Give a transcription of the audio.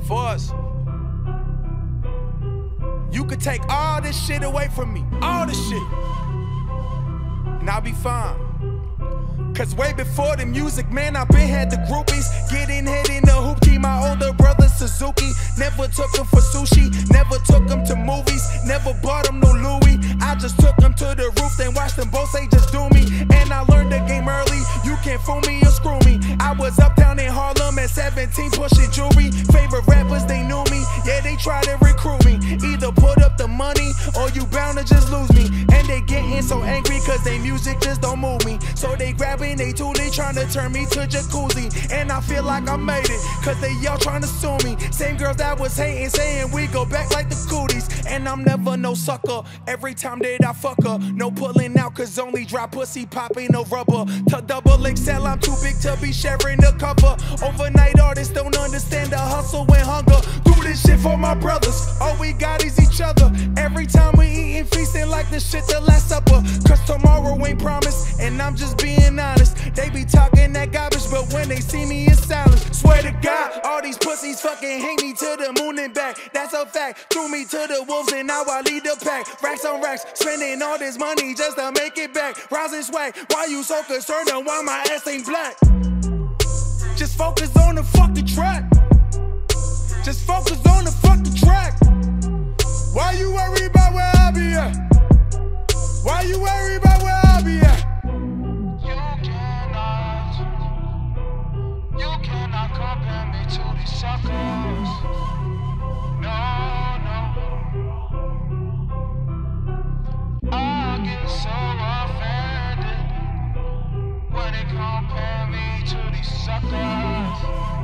for us. You could take all this shit away from me, all this shit, and I'll be fine. Cause way before the music, man, I been had the groupies. Getting head in the hoopty, my older brother Suzuki. Never took him for sushi, never took him to movies, never bought him no Louis. I just took him to the roof, then watched them both say just do me. And I learned the game early, you can't fool me or screw me. I was uptown in Harlem at 17, pushing jewelry. They tried to recruit me. Either put up the money or you bound to just lose me. And they getting so angry cause they music just don't move me. So they grabbing they toolie trying to turn me to jacuzzi. And I feel like I made it cause they all trying to sue me. Same girls that was hating, saying we go back like the cooties. And I'm never no sucker. Every time that I fuck her, no pulling out cause only dry pussy popping no rubber. To double XL, I'm too big to be sharing the cover. Overnight artists don't understand the hustle and hunger. This shit for my brothers. All we got is each other. Every time we eating, feasting like this shit the last supper. Cause tomorrow ain't promised, and I'm just being honest. They be talking that garbage, but when they see me, it's silence. Swear to God, all these pussies fucking hate me to the moon and back. That's a fact. Threw me to the wolves, and now I lead the pack. Racks on racks, spending all this money just to make it back. Rising swag, why you so concerned on why my ass ain't black? Just focus on the track. company to these suckers. No, no. I get so offended when they compare me to these suckers.